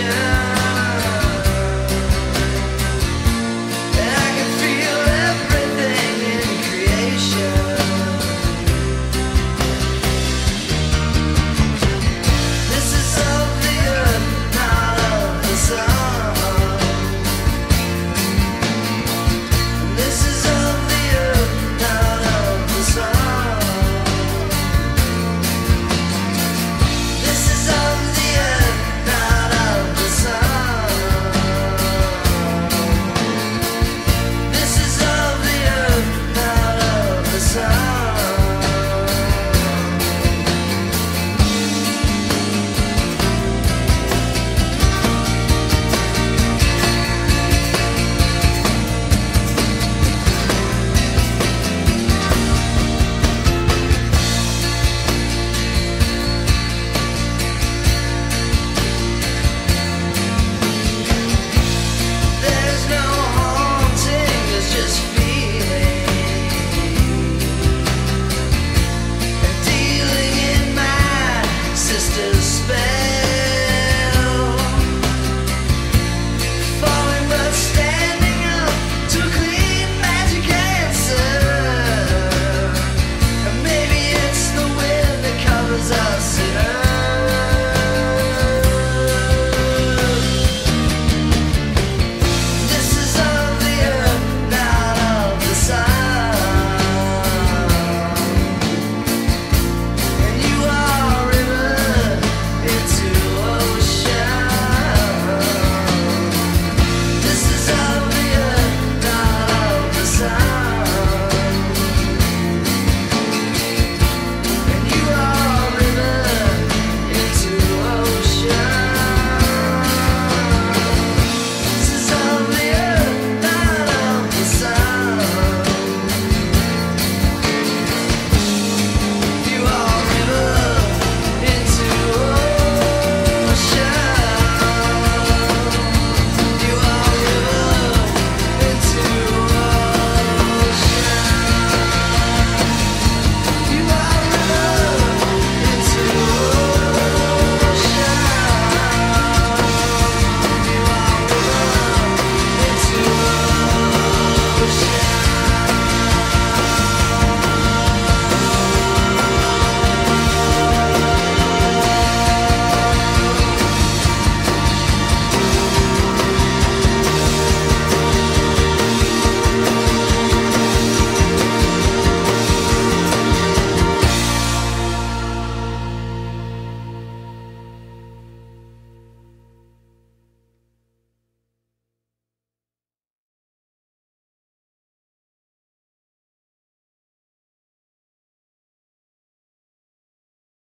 Yeah.